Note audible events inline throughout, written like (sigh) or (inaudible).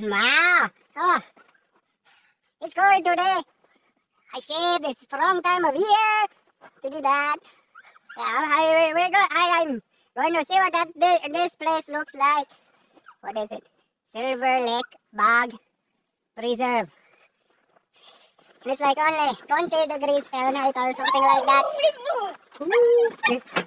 wow. Oh. It's cold today. I shaved. It's the wrong time of year to do that. Yeah, I, we're go- I, I'm going to see what that thi- this place looks like. What is it? Silver Lake Bog Preserve. And it's like only 20 degrees Fahrenheit or something like that. Oh, Ooh.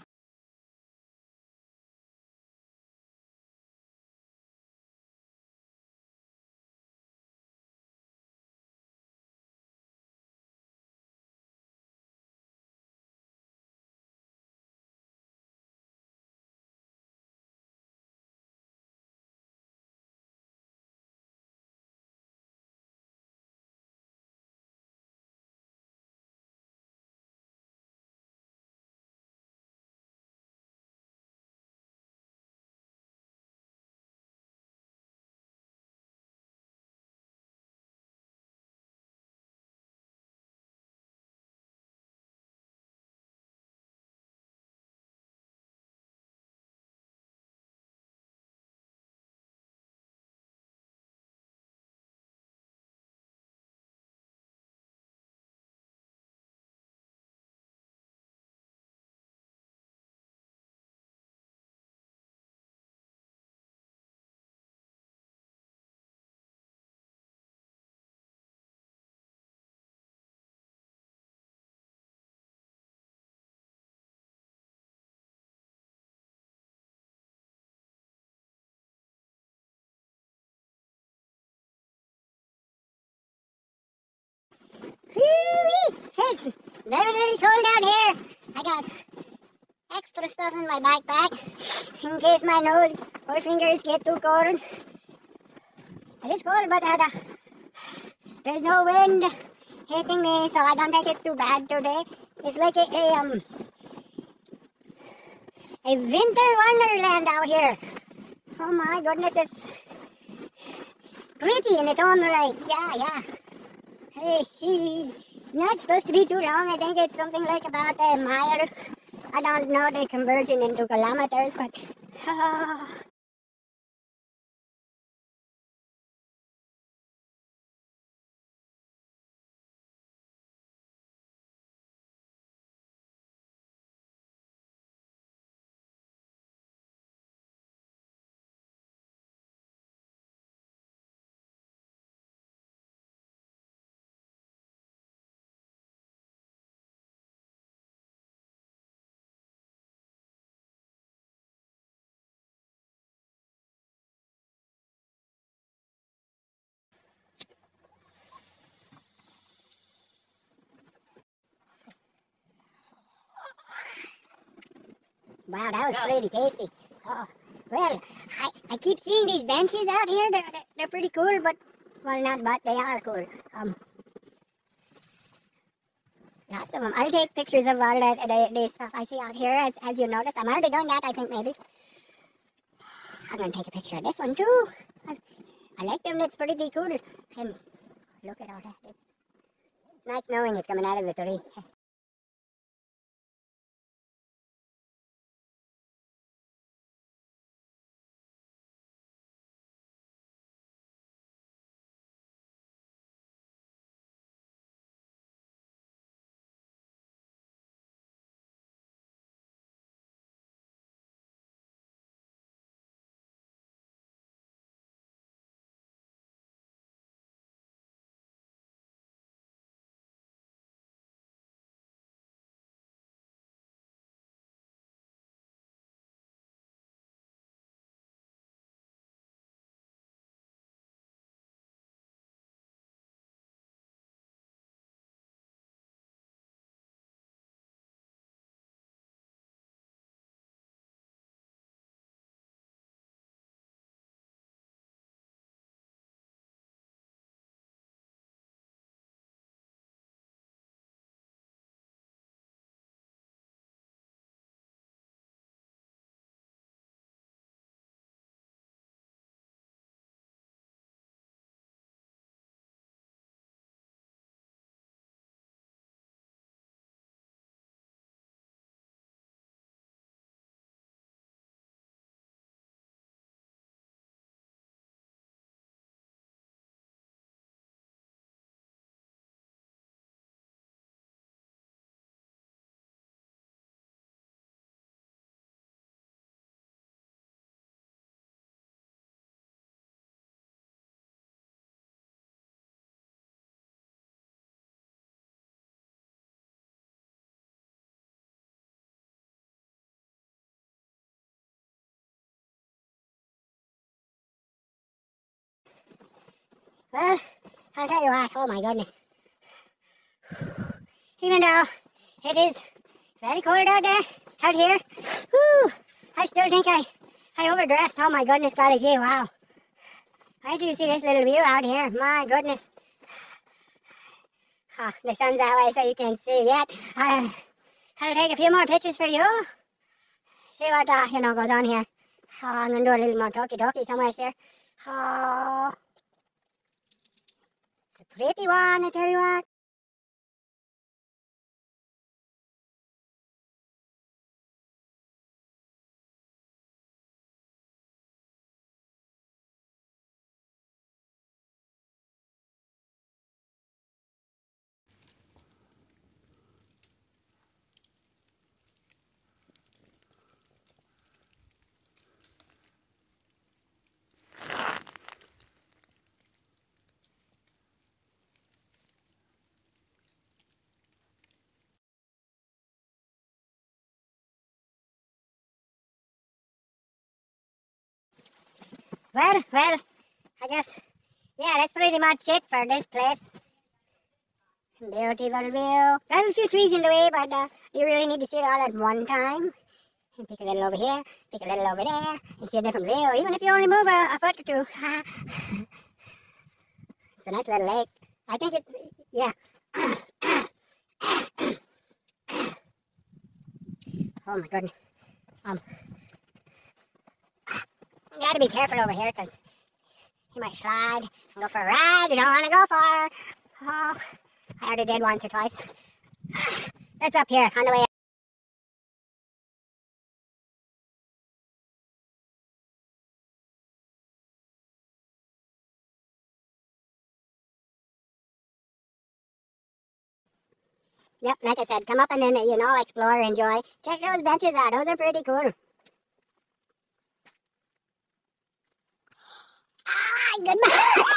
It's very, very cold down here. I got extra stuff in my backpack in case my nose or fingers get too cold. It is cold, but uh, there's no wind hitting me, so I don't think it's too bad today. It's like a, a um a winter wonderland out here. Oh my goodness, it's pretty in its own right. Yeah, yeah. (laughs) Not supposed to be too long. I think it's something like about a mile. I don't know the conversion into kilometers, but. (laughs) (laughs) Wow, that was pretty tasty. Oh, well, I, I keep seeing these benches out here. They're, they're, pretty cool, but, well, not but, they are cool. Um, lots of them. I'll take pictures of all the, the, the stuff I see out here, as, as you noticed. I'm already doing that, I think, maybe. I'm gonna take a picture of this one, too. I, I like them, it's pretty cool. And look at all that. It's, it's nice knowing it's coming out of the tree. Well, I'll tell you what, oh my goodness. Even though it is very cold out there, out here, whew, I still think I, I overdressed. Oh my goodness, golly gee, wow. I do see this little view out here? My goodness. Ah, the sun's that way so you can't see yet. I, I'll take a few more pictures for you. See what, uh, you know, goes on here. Oh, I'm going to do a little more talkie-talkie somewhere here. Oh, pretty one, I tell you what. Well, well, I guess, yeah, that's pretty much it for this place. Beautiful view. There's a few trees in the way, but uh, you really need to see it all at one time. Pick a little over here, pick a little over there, and see a different view, even if you only move a, a foot or two. (laughs) it's a nice little lake. I think it, yeah. (coughs) oh my goodness. Um, you gotta be careful over here because you might slide and go for a ride you don't want to go far. Oh, I already did once or twice. It's up here on the way. Yep, like I said, come up and then, you know, explore, enjoy. Check those benches out. Those are pretty cool. goodbye. (laughs)